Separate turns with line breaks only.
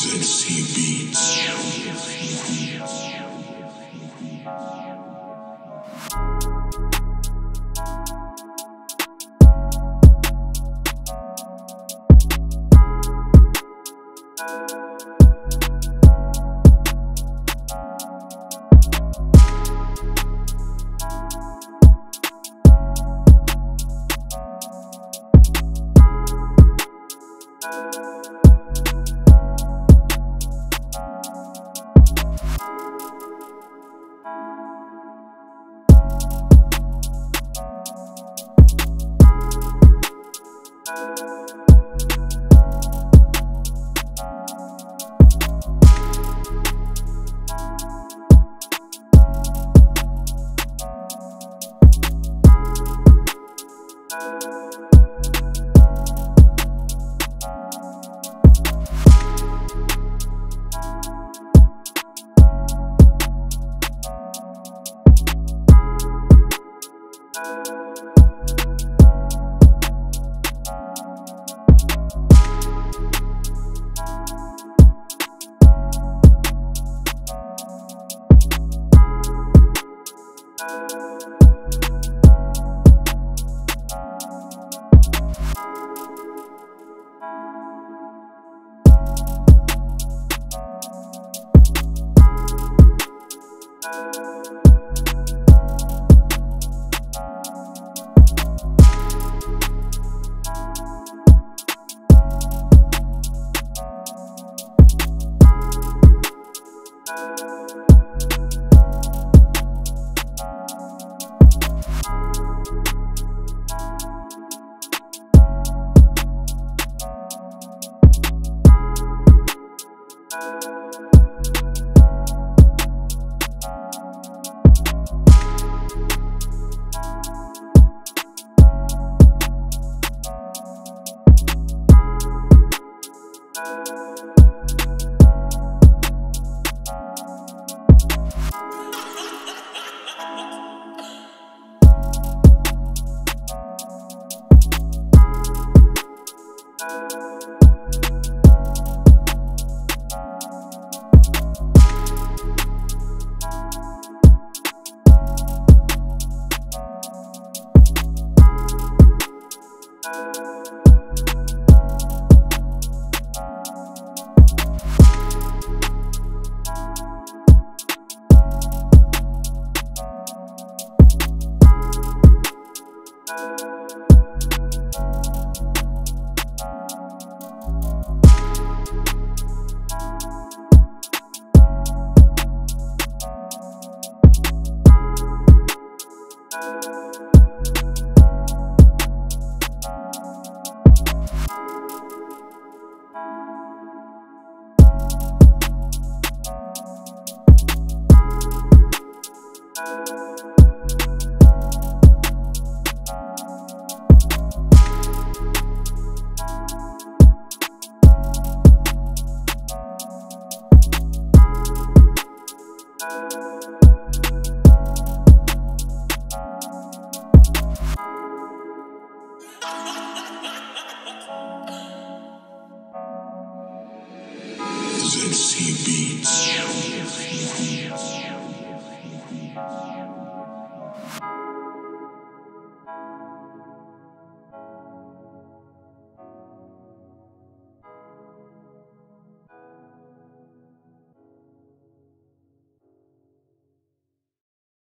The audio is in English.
ZC Beats. Música presents He Beats.